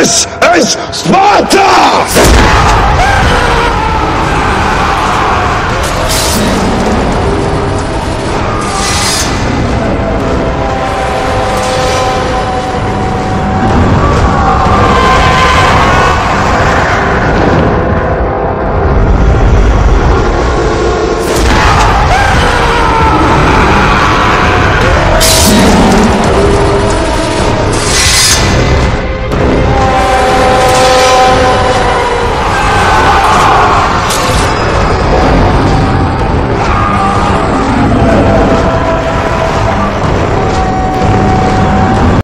This is Sparta!